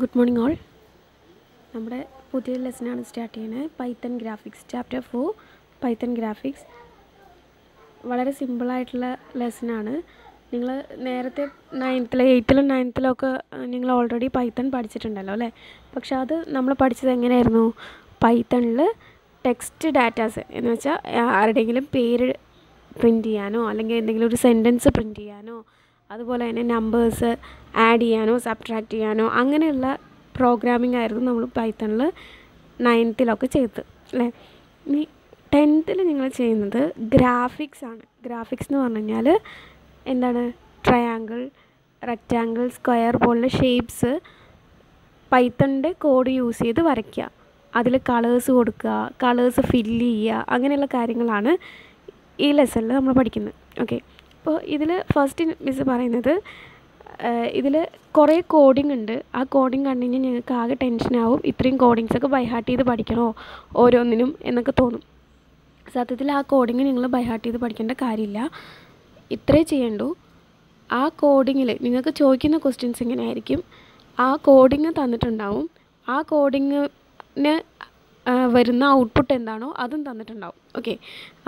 Good morning all. നമ്മുടെ പുതിയ ലെസ്സനാണ് സ്റ്റാർട്ട് ചെയ്യുന്നത്. Python graphics. Chapter four Python graphics. വളരെ സിമ്പിളായിട്ടുള്ള ലെസ്സനാണ് നിങ്ങൾ നേരത്തെ നയൻത്തിലെ എയ്ത്തിലും നയൻത്തിലും ഒക്കെ നിങ്ങൾ ഓൾറെഡി പൈത്തൺ പഠിച്ചിട്ടുണ്ടല്ലോ അല്ലേ? പക്ഷെ അത് നമ്മൾ പഠിച്ചത് എങ്ങനെയായിരുന്നു? പൈത്തണിൽ ടെക്സ്റ്റ് ഡാറ്റാസ് എന്ന് വെച്ചാൽ ആരുടെയെങ്കിലും പേര് പ്രിന്റ് ചെയ്യാനോ അല്ലെങ്കിൽ എന്തെങ്കിലും ഒരു സെന്റൻസ് പ്രിന്റ് ചെയ്യാനോ അതുപോലെ തന്നെ നമ്പേഴ്സ് ആഡ് ചെയ്യാനോ സബ്ട്രാക്റ്റ് ചെയ്യാനോ അങ്ങനെയുള്ള പ്രോഗ്രാമിംഗ് ആയിരുന്നു നമ്മൾ പൈത്തണിൽ നയൻത്തിലൊക്കെ ചെയ്തത് അല്ലേ? ഇനി ടെൻത്തിൽ നിങ്ങൾ ചെയ്യുന്നത് ഗ്രാഫിക്സ് ആണ്. ഗ്രാഫിക്സ് എന്ന് പറഞ്ഞു കഴിഞ്ഞാൽ എന്താണ്? ട്രയാങ്കിൾ റെക്റ്റാങ്കിൾ സ്ക്വയർ പോലുള്ള ഷേപ്സ് പൈത്തണിന്റെ കോഡ് യൂസ് ചെയ്ത് വരയ്ക്കുക. അതിൽ കളേഴ്സ് കൊടുക്കുക കളേഴ്സ് ഫില്ല് ചെയ്യുക അങ്ങനെയുള്ള കാര്യങ്ങളാണ് ഈ ലെസണിൽ നമ്മൾ പഠിക്കുന്നത് ഓക്കെ അപ്പോൾ ഇതിൽ ഫസ്റ്റ് മിസ് പറയുന്നത് ഇതിൽ കുറേ കോഡിംഗ് ഉണ്ട്. ആ കോഡിംഗ് കണ്ടു കഴിഞ്ഞാൽ ഞങ്ങൾക്ക് ആകെ ടെൻഷനാവും ഇത്രയും കോഡിങ്സ് ഒക്കെ ബൈഹാർട്ട് ചെയ്ത് പഠിക്കണോ ഓരോന്നിനും എന്നൊക്കെ തോന്നും. സത്യത്തിൽ ആ കോഡിങ് നിങ്ങൾ ബൈഹാർട്ട് ചെയ്ത് പഠിക്കേണ്ട കാര്യമില്ല. ഇത്രേ ചെയ്യണ്ടു. ആ കോഡിങ്ങിൽ നിങ്ങൾക്ക് ചോദിക്കുന്ന ക്വസ്റ്റ്യൻസ് ഇങ്ങനെ ആയിരിക്കും ആ കോഡിങ് തന്നിട്ടുണ്ടാവും. ആ കോഡിങ്ങിന് വരുന്ന ഔട്ട്പുട്ട് എന്താണോ അതും തന്നിട്ടുണ്ടാവും. ഓക്കെ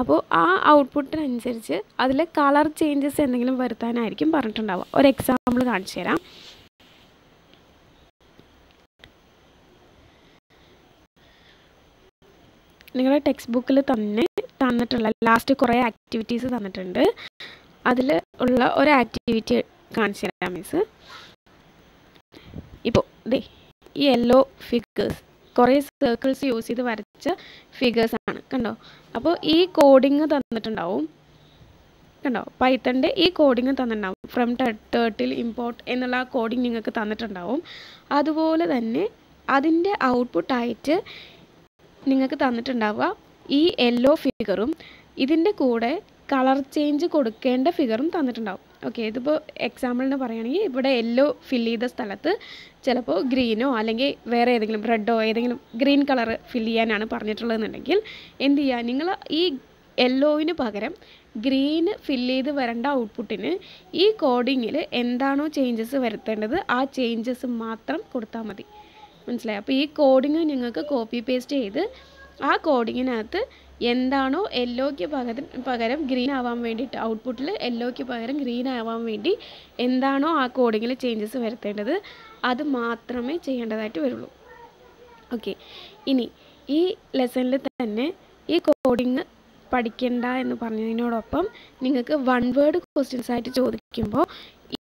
അപ്പോൾ ആ ഔട്ട്പുട്ടിനനുസരിച്ച് അതിൽ കളർ ചേഞ്ചസ് എന്തെങ്കിലും വരുത്താനായിരിക്കും പറഞ്ഞിട്ടുണ്ടാവുക. ഒരു എക്സാമ്പിൾ കാണിച്ചു തരാം. നിങ്ങളുടെ ടെക്സ്റ്റ് ബുക്കിൽ തന്നെ തന്നിട്ടുള്ള ലാസ്റ്റ് കുറേ ആക്ടിവിറ്റീസ് തന്നിട്ടുണ്ട്. അതിൽ ഉള്ള ഒരു ആക്ടിവിറ്റി കാണിച്ചു തരാം മിസ് ഇപ്പോൾ ദേ ഈ യെല്ലോ ഫിഗേഴ്സ് കുറേ സർക്കിൾസ് യൂസ് ചെയ്ത് വരച്ച ഫിഗേഴ്സ് ആണ് കണ്ടോ? അപ്പോൾ ഈ കോഡിങ് തന്നിട്ടുണ്ടാവും കണ്ടോ? പൈത്തന്റെ ഈ കോഡിങ് തന്നിട്ടുണ്ടാവും ഫ്രം തേർട്ടിൽ ഇമ്പോർട്ട് എന്നുള്ള ആ കോഡിങ് നിങ്ങൾക്ക് തന്നിട്ടുണ്ടാവും. അതുപോലെ തന്നെ അതിന്റെ ഔട്ട്പുട്ടായിട്ട് നിങ്ങൾക്ക് തന്നിട്ടുണ്ടാവുക ഈ യെല്ലോ ഫിഗറും ഇതിന്റെ കൂടെ കളർ ചേഞ്ച് കൊടുക്കേണ്ട ഫിഗറും തന്നിട്ടുണ്ടാവും. ഓക്കെ ഇതിപ്പോൾ എക്സാമ്പിളിന് പറയുകയാണെങ്കിൽ ഇവിടെ യെല്ലോ ഫില്ല് ചെയ്ത സ്ഥലത്ത് ചിലപ്പോൾ ഗ്രീനോ അല്ലെങ്കിൽ വേറെ ഏതെങ്കിലും റെഡോ ഏതെങ്കിലും ഗ്രീൻ കളർ ഫില്ല് ചെയ്യാനാണ് പറഞ്ഞിട്ടുള്ളതെന്നുണ്ടെങ്കിൽ എന്ത് ചെയ്യുക? നിങ്ങൾ ഈ യെല്ലോവിന് പകരം ഗ്രീൻ ഫില്ല് ചെയ്ത് വരേണ്ട ഔട്ട്പുട്ടിന് ഈ കോഡിങ്ങിൽ എന്താണോ ചേഞ്ചസ് വരുത്തേണ്ടത് ആ ചേഞ്ചസ് മാത്രം കൊടുത്താൽ മതി. മനസ്സിലായി? അപ്പോൾ ഈ കോഡിങ് നിങ്ങൾക്ക് കോപ്പി പേസ്റ്റ് ചെയ്ത് ആ കോഡിങ്ങിനകത്ത് എന്താണോ യെല്ലോയ്ക്ക് പകരം പകരം ഗ്രീൻ ആവാൻ വേണ്ടിയിട്ട് ഔട്ട്പുട്ടിൽ യെല്ലോയ്ക്ക് പകരം ഗ്രീൻ ആവാൻ വേണ്ടി എന്താണോ ആ കോഡിങ്ങിൽ ചേഞ്ചസ് വരുത്തേണ്ടത് അത് മാത്രമേ ചെയ്യേണ്ടതായിട്ട് വരുള്ളൂ. ഓക്കെ ഇനി ഈ ലെസണിൽ തന്നെ ഈ കോഡിങ് പഠിക്കണ്ട എന്ന് പറഞ്ഞതിനോടൊപ്പം നിങ്ങൾക്ക് വൺ വേർഡ് ക്വസ്റ്റ്യൻസ് ആയിട്ട് ചോദിക്കുമ്പോൾ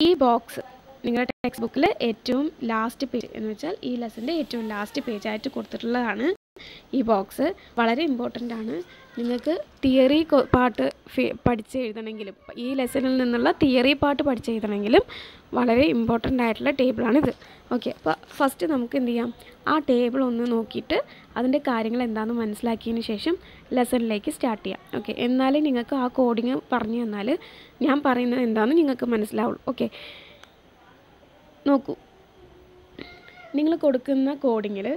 ഈ ബോക്സ് നിങ്ങളുടെ ടെക്സ്റ്റ് ബുക്കിൽ ഏറ്റവും ലാസ്റ്റ് പേജ് എന്ന് വെച്ചാൽ ഈ ലെസന്റെ ഏറ്റവും ലാസ്റ്റ് പേജായിട്ട് കൊടുത്തിട്ടുള്ളതാണ്. ഈ ബോക്സ് വളരെ ഇമ്പോർട്ടന്റ് ആണ്. നിങ്ങൾക്ക് തിയറി പാട്ട് പഠിച്ച് എഴുതണമെങ്കിലും ഈ ലെസണിൽ നിന്നുള്ള തിയറി പാട്ട് പഠിച്ച് എഴുതണമെങ്കിലും വളരെ ഇമ്പോർട്ടന്റ് ആയിട്ടുള്ള ടേബിളാണിത് ഓക്കെ അപ്പോൾ ഫസ്റ്റ് നമുക്ക് എന്ത് ചെയ്യാം? ആ ടേബിൾ ഒന്ന് നോക്കിയിട്ട് അതിന്റെ കാര്യങ്ങൾ എന്താണെന്ന് മനസ്സിലാക്കിയതിന് ശേഷം ലെസണിലേക്ക് സ്റ്റാർട്ട് ചെയ്യാം. ഓക്കെ എന്നാലേ നിങ്ങൾക്ക് ആ കോഡിങ് പറഞ്ഞു തന്നാൽ ഞാൻ പറയുന്നത് എന്താണെന്ന് നിങ്ങൾക്ക് മനസ്സിലാവുള്ളൂ. ഓക്കെ നോക്കൂ. നിങ്ങൾ കൊടുക്കുന്ന കോഡിങ്ങിൽ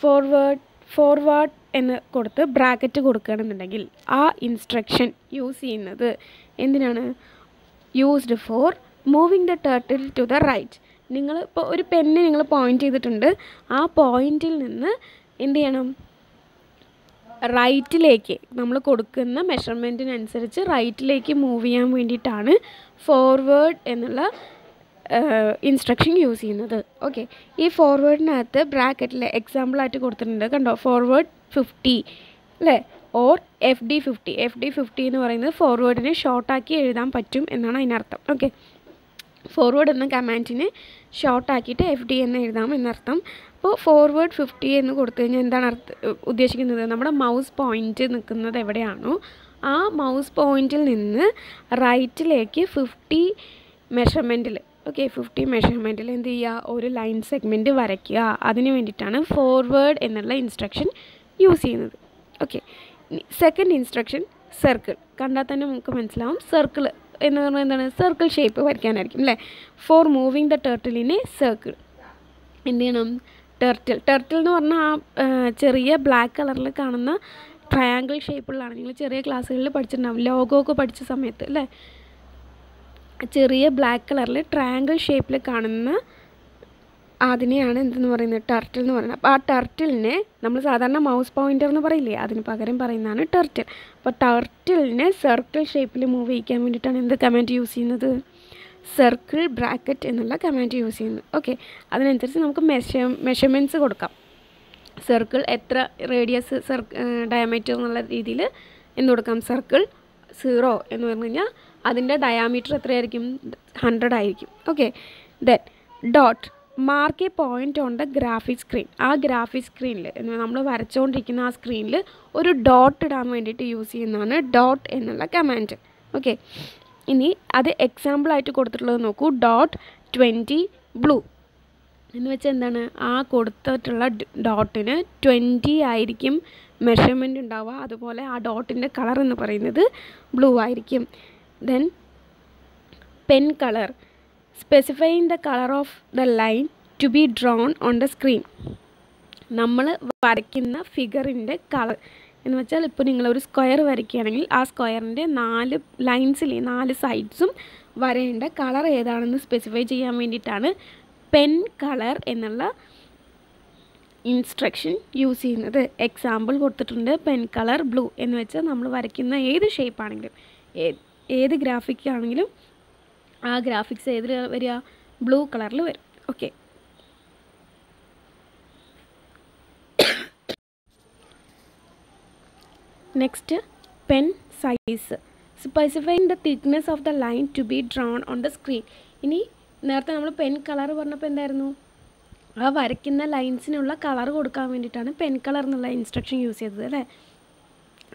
ഫോർവേഡ് ഫോർവേഡ് എന്ന് കൊടുത്ത് ബ്രാക്കറ്റ് കൊടുക്കുകയാണെന്നുണ്ടെങ്കിൽ ആ ഇൻസ്ട്രക്ഷൻ യൂസ് ചെയ്യുന്നത് എന്തിനാണ്? Used for moving the turtle to the right നിങ്ങൾ ഇപ്പോൾ ഒരു പെന്ന് നിങ്ങൾ പോയിന്റ് ചെയ്തിട്ടുണ്ട്. ആ പോയിന്റിൽ നിന്ന് എന്ത് ചെയ്യണം? റൈറ്റിലേക്ക് നമ്മൾ കൊടുക്കുന്ന മെഷർമെന്റിനനുസരിച്ച് റൈറ്റിലേക്ക് മൂവ് ചെയ്യാൻ വേണ്ടിയിട്ടാണ് ഫോർവേഡ് എന്നുള്ള ഇൻസ്ട്രക്ഷൻ യൂസ് ചെയ്യുന്നത്. ഓക്കെ ഈ ഫോർവേഡിനകത്ത് ബ്രാക്കറ്റിൽ എക്സാമ്പിളായിട്ട് കൊടുത്തിട്ടുണ്ട്. കണ്ടോ? ഫോർവേഡ് ഫിഫ്റ്റി അല്ലേ or F D fifty F D fifty എന്ന് പറയുന്നത് ഫോർവേഡിനെ ഷോർട്ടാക്കി എഴുതാൻ പറ്റും എന്നാണ് അതിനർത്ഥം. ഓക്കെ ഫോർവേഡ് എന്ന കമാൻഡിനെ ഷോർട്ടാക്കിയിട്ട് എഫ് ഡി എന്ന് എഴുതാം എന്നർത്ഥം. അപ്പോൾ ഫോർവേഡ് ഫിഫ്റ്റി എന്ന് കൊടുത്തു കഴിഞ്ഞാൽ എന്താണ് അർത്ഥ ഉദ്ദേശിക്കുന്നത്? നമ്മുടെ മൗസ് പോയിന്റ് നിൽക്കുന്നത് എവിടെയാണോ ആ മൗസ് പോയിന്റിൽ നിന്ന് റൈറ്റിലേക്ക് ഫിഫ്റ്റി മെഷർമെന്റിൽ ഓക്കെ ഫിഫ്റ്റി മെഷർമെന്റിൽ എന്ത് ചെയ്യുക ഒരു ലൈൻ സെഗ്മെന്റ് വരയ്ക്കുക. അതിന് വേണ്ടിയിട്ടാണ് ഫോർവേഡ് എന്നുള്ള ഇൻസ്ട്രക്ഷൻ യൂസ് ചെയ്യുന്നത്. ഓക്കെ സെക്കൻഡ് ഇൻസ്ട്രക്ഷൻ സർക്കിൾ കണ്ടാൽ തന്നെ നമുക്ക് മനസ്സിലാവും. സർക്കിൾ എന്ന് പറഞ്ഞാൽ എന്താണ്? സർക്കിൾ ഷേപ്പ് വരയ്ക്കാനായിരിക്കും അല്ലേ for moving the turtle in a circle എന്ത് ചെയ്യണം? ടെർട്ടിൽ ടെർട്ടിൽ എന്ന് പറഞ്ഞാൽ ആ ചെറിയ ബ്ലാക്ക് കളറിൽ കാണുന്ന ട്രയാങ്കിൾ ഷേപ്പുള്ളതാണ് നിങ്ങൾ ചെറിയ ക്ലാസ്സുകളിൽ പഠിച്ചിട്ടുണ്ടാവും. ലോഗോ ഒക്കെ പഠിച്ച സമയത്ത് അല്ലേ ചെറിയ ബ്ലാക്ക് കളറിൽ ട്രയാങ്കിൾ ഷേപ്പിൽ കാണുന്ന അതിനെയാണ് എന്തെന്ന് പറയുന്നത്? ടർട്ടിൽ എന്ന് പറയുന്നത്. അപ്പോൾ ആ ടർട്ടിലിനെ നമ്മൾ സാധാരണ മൗസ് പോയിന്റർ എന്ന് പറയില്ലേ? അതിന് പകരം പറയുന്നതാണ് ടർട്ടിൽ അപ്പോൾ ടർട്ടിലിനെ സർക്കിൾ ഷേപ്പിൽ മൂവ് ചെയ്യിക്കാൻ വേണ്ടിയിട്ടാണ് എന്ത് കമാൻഡ് യൂസ് ചെയ്യുന്നത്? സർക്കിൾ ബ്രാക്കറ്റ് എന്നുള്ള കമാൻഡ് യൂസ് ചെയ്യുന്നത്. ഓക്കെ അതിനനുസരിച്ച് നമുക്ക് മെഷ മെഷർമെന്റ്സ് കൊടുക്കാം. സർക്കിൾ എത്ര റേഡിയസ് സർ ഡയമീറ്റർ എന്നുള്ള രീതിയിൽ എന്ത് കൊടുക്കാം? സർക്കിൾ സീറോ എന്ന് പറഞ്ഞു കഴിഞ്ഞാൽ അതിന്റെ ഡയാമീറ്റർ എത്രയായിരിക്കും? ഹൺഡ്രഡ് ആയിരിക്കും. Okay then dot mark a point on the graphic screen ആ ഗ്രാഫിക് സ്ക്രീനിൽ നമ്മൾ വരച്ചുകൊണ്ടിരിക്കുന്ന ആ സ്ക്രീനിൽ ഒരു ഡോട്ട് ഇടാൻ വേണ്ടിയിട്ട് യൂസ് ചെയ്യുന്നതാണ് ഡോട്ട് എന്നുള്ള കമാൻഡ് ഓക്കെ ഇനി അത് എക്സാമ്പിളായിട്ട് കൊടുത്തിട്ടുള്ളത് നോക്കൂ. ഡോട്ട് ട്വന്റി ബ്ലൂ എന്ന് വെച്ചാൽ എന്താണ്? ആ കൊടുത്തിട്ടുള്ള ഡോട്ടിന് ട്വന്റി ആയിരിക്കും മെഷർമെന്റ് ഉണ്ടാവുക. അതുപോലെ ആ ഡോട്ടിന്റെ കളർ എന്ന് പറയുന്നത് ബ്ലൂ ആയിരിക്കും. Then pen colour specifying the colour of the line to be drawn on the screen നമ്മൾ വരയ്ക്കുന്ന ഫിഗറിന്റെ കളർ എന്ന് വെച്ചാൽ ഇപ്പോൾ നിങ്ങളൊരു സ്ക്വയർ വരയ്ക്കുകയാണെങ്കിൽ ആ സ്ക്വയറിന്റെ നാല് ലൈൻസിലെ നാല് സൈഡ്സും വരേണ്ട കളർ ഏതാണെന്ന് സ്പെസിഫൈ ചെയ്യാൻ വേണ്ടിയിട്ടാണ് പെൻ കളർ എന്നുള്ള ഇൻസ്ട്രക്ഷൻ യൂസ് ചെയ്യുന്നത്. എക്സാമ്പിൾ കൊടുത്തിട്ടുണ്ട്. പെൻ കളർ ബ്ലൂ എന്ന് വെച്ചാൽ നമ്മൾ വരയ്ക്കുന്ന ഏത് ഷേപ്പ് ആണെങ്കിലും. ഏത് ഗ്രാഫിക് ആണെങ്കിലും ആ ഗ്രാഫിക്സ് ഏതിൽ വരിക? ബ്ലൂ കളറിൽ വരും. Okay next pen size specifying the thickness of the line to be drawn on the screen ഇനി നേരത്തെ നമ്മൾ പെൻ കളർ പറഞ്ഞപ്പോൾ എന്തായിരുന്നു? ആ വരയ്ക്കുന്ന ലൈൻസിനുള്ള കളർ കൊടുക്കാൻ വേണ്ടിയിട്ടാണ് പെൻ കളർ എന്നുള്ള ഇൻസ്ട്രക്ഷൻ യൂസ് ചെയ്തത് അല്ലേ?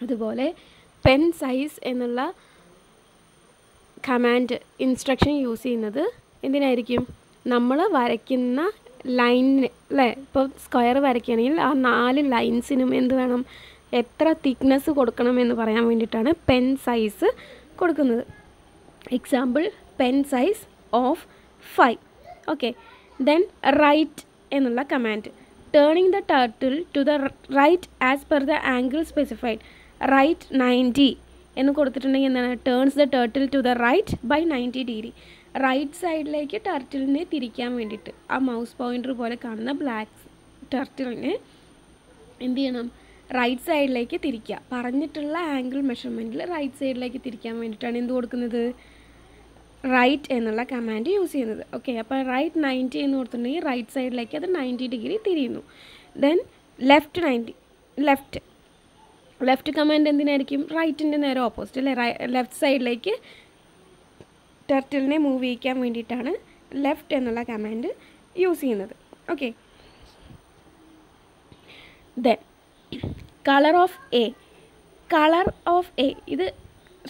അതുപോലെ പെൻ സൈസ് എന്നുള്ള കമാൻഡ് ഇൻസ്ട്രക്ഷൻ യൂസ് ചെയ്യുന്നത് എന്തിനായിരിക്കും? നമ്മൾ വരയ്ക്കുന്ന ലൈനിന് അല്ലേ? ഇപ്പോൾ സ്ക്വയർ വരയ്ക്കുകയാണെങ്കിൽ ആ നാല് ലൈൻസിനും എന്ത് വേണം? എത്ര തിക്നെസ് കൊടുക്കണം എന്ന് പറയാൻ വേണ്ടിയിട്ടാണ് പെൻ സൈസ് കൊടുക്കുന്നത്. Example pen size of five okay then right എന്നുള്ള command turning the turtle to the right as per the angle specified right ninety എന്ന് കൊടുത്തിട്ടുണ്ടെങ്കിൽ എന്താണ്? Turns the turtle to the right by ninety degree right സൈഡിലേക്ക് ടർട്ടിലിനെ തിരിക്കാൻ വേണ്ടിയിട്ട്. ആ mouse pointer പോലെ കാണുന്ന ബ്ലാക്ക് ടർട്ടിലിനെ എന്ത് ചെയ്യണം? റൈറ്റ് സൈഡിലേക്ക് തിരിക്കുക. പറഞ്ഞിട്ടുള്ള ആംഗിൾ മെഷർമെന്റിൽ റൈറ്റ് സൈഡിലേക്ക് തിരിക്കാൻ വേണ്ടിയിട്ടാണ് എന്ത് കൊടുക്കുന്നത്? റൈറ്റ് എന്നുള്ള കമാൻഡ് യൂസ് ചെയ്യുന്നത്. ഓക്കെ അപ്പോൾ റൈറ്റ് നയന്റി എന്ന് കൊടുത്തിട്ടുണ്ടെങ്കിൽ റൈറ്റ് സൈഡിലേക്ക് അത് നയന്റി ഡിഗ്രി തിരിയുന്നു. Then left ninety left left command എന്തിനായിരിക്കും? റൈറ്റിന്റെ നേരെ ഓപ്പോസിറ്റ് അല്ലേ? ലെഫ്റ്റ് സൈഡിലേക്ക് ടെർട്ടിലിനെ മൂവ് ചെയ്യിക്കാൻ വേണ്ടിയിട്ടാണ് ലെഫ്റ്റ് എന്നുള്ള കമാൻഡ് യൂസ് ചെയ്യുന്നത്. Okay then colour of A colour of A ഇത്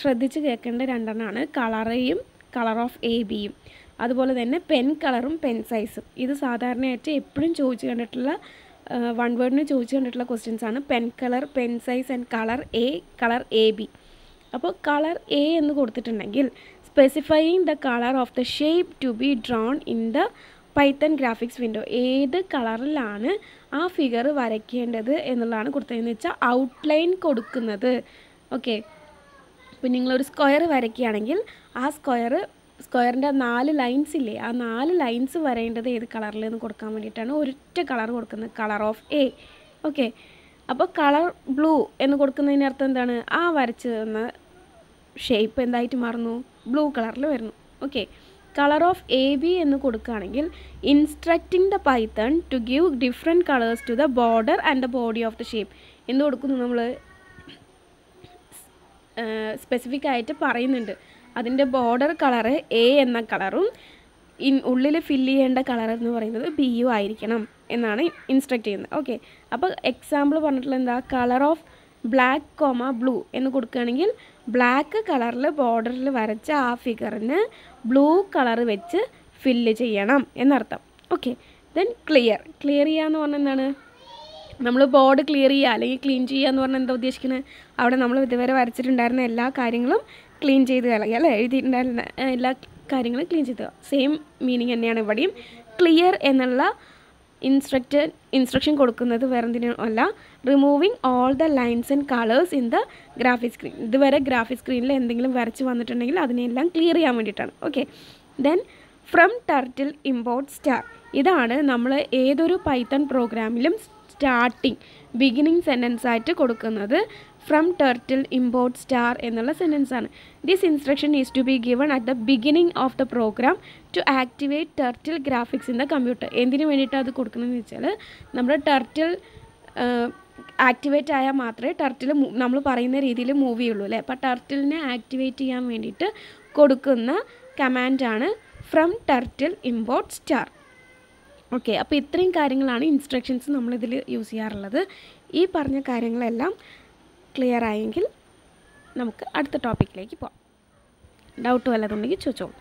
ശ്രദ്ധിച്ച് കേൾക്കേണ്ട രണ്ടെണ്ണമാണ്. കളറേയും കളർ ഓഫ് എ ബിയും അതുപോലെ തന്നെ പെൻ കളറും പെൻ സൈസും. ഇത് സാധാരണയായിട്ട് എപ്പോഴും ചോദിച്ചു കണ്ടിട്ടുള്ള വൺ വേർഡിന് ചോദിച്ചു കണ്ടിട്ടുള്ള ക്വസ്റ്റ്യൻസ് ആണ്. Pen colour pen size and colour A colour A B. അപ്പോൾ കളർ എ എന്ന് കൊടുത്തിട്ടുണ്ടെങ്കിൽ specifying the colour of the shape to be drawn in the Python graphics window ഏത് കളറിലാണ് ആ ഫിഗർ വരയ്ക്കേണ്ടത് എന്നുള്ളതാണ് കൊടുത്തതെന്ന് വെച്ചാൽ ഔട്ട്ലൈൻ കൊടുക്കുന്നത്. ഓക്കെ ഇപ്പം നിങ്ങളൊരു സ്ക്വയർ വരയ്ക്കുകയാണെങ്കിൽ ആ സ്ക്വയർ സ്ക്വയറിന്റെ നാല് ലൈൻസ് ഇല്ലേ ആ നാല് ലൈൻസ് വരേണ്ടത് ഏത് കളറിൽ എന്ന് കൊടുക്കാൻ വേണ്ടിയിട്ടാണ് ഒരൊറ്റ കളർ കൊടുക്കുന്നത് കളർ ഓഫ് എ ഓക്കെ അപ്പോൾ കളർ ബ്ലൂ എന്ന് കൊടുക്കുന്നതിനർത്ഥം എന്താണ്? ആ വരച്ച് തന്ന ഷേപ്പ് എന്തായിട്ട് മാറുന്നു? ബ്ലൂ കളറിൽ വരുന്നു. Okay colour of A B എന്ന് കൊടുക്കുകയാണെങ്കിൽ instructing the Python to give different colours to the border and the body of the shape എന്ന് കൊടുക്കുന്നു നമ്മൾ സ്പെസിഫിക് ആയിട്ട് പറയുന്നുണ്ട്. അതിന്റെ ബോർഡർ കളറ് എ എന്ന കളറും ഇൻ ഉള്ളിൽ ഫില്ല് ചെയ്യേണ്ട കളർ എന്ന് പറയുന്നത് ബി യു ആയിരിക്കണം എന്നാണ് ഇൻസ്ട്രക്റ്റ് ചെയ്യുന്നത്. ഓക്കെ. അപ്പോൾ എക്സാമ്പിൾ പറഞ്ഞിട്ടുള്ള എന്താ? Colour of black comma blue എന്ന് കൊടുക്കുകയാണെങ്കിൽ ബ്ലാക്ക് കളറിൽ ബോർഡറിൽ വരച്ച ആ ഫിഗറിന് ബ്ലൂ കളർ വെച്ച് ഫില്ല് ചെയ്യണം എന്നർത്ഥം. ഓക്കെ. Then clear. ക്ലിയർ ചെയ്യുക എന്ന് പറഞ്ഞാൽ എന്താണ്? നമ്മൾ ബോർഡ് ക്ലിയർ ചെയ്യുക അല്ലെങ്കിൽ ക്ലീൻ ചെയ്യുക എന്ന് പറഞ്ഞാൽ എന്താ ഉദ്ദേശിക്കുന്നത്? അവിടെ നമ്മൾ ഇതുവരെ വരച്ചിട്ടുണ്ടായിരുന്ന എല്ലാ കാര്യങ്ങളും ക്ലീൻ ചെയ്ത് കളയുക അല്ലേ എഴുതിയിട്ടുണ്ടായിരുന്ന എല്ലാ കാര്യങ്ങളും ക്ലീൻ ചെയ്ത്. സെയിം മീനിങ് തന്നെയാണ് ഇവിടെയും. ക്ലിയർ എന്നുള്ള ഇൻസ്ട്രക്റ്റ് ഇൻസ്ട്രക്ഷൻ കൊടുക്കുന്നത് വേറെ എന്തിനും അല്ല. Removing all the lines and colours in the graphic screen ഇതുവരെ ഗ്രാഫിക് സ്ക്രീനിൽ എന്തെങ്കിലും വരച്ച് വന്നിട്ടുണ്ടെങ്കിൽ അതിനെല്ലാം ക്ലിയർ ചെയ്യാൻ വേണ്ടിയിട്ടാണ്. Okay then from turtle import star ഇതാണ് നമ്മൾ ഏതൊരു പൈത്തൺ പ്രോഗ്രാമിലും സ്റ്റാർട്ടിങ് ബിഗിനിങ് സെന്റൻസ് ആയിട്ട് കൊടുക്കുന്നത്. ഫ്രം ടർട്ടിൽ ഇമ്പോർട്ട് സ്റ്റാർ എന്നുള്ള സെന്റൻസ് ആണ്. This instruction is to be given at the beginning of the program to activate turtle graphics in the computer എന്തിനു വേണ്ടിയിട്ടാണ് അത് കൊടുക്കുന്നതെന്ന് വെച്ചാൽ നമ്മുടെ ടർട്ടിൽ ആക്ടിവേറ്റ് ആയാൽ മാത്രമേ ടർട്ടിൽ നമ്മൾ പറയുന്ന രീതിയിൽ മൂവ് ചെയ്യുള്ളൂ അല്ലേ? അപ്പോൾ ടർട്ടിലിനെ ആക്ടിവേറ്റ് ചെയ്യാൻ വേണ്ടിയിട്ട് കൊടുക്കുന്ന കമാൻഡാണ് from turtle import star okay അപ്പോൾ ഇത്രയും കാര്യങ്ങളാണ് ഇൻസ്ട്രക്ഷൻസ് നമ്മളിതിൽ യൂസ് ചെയ്യാറുള്ളത്. ഈ പറഞ്ഞ കാര്യങ്ങളെല്ലാം ക്ലിയർ ആയെങ്കിൽ നമുക്ക് അടുത്ത ടോപ്പിക്കിലേക്ക് പോകാം ഡൗട്ട് വല്ലതുണ്ടെങ്കിൽ ചോദിച്ചോളൂ.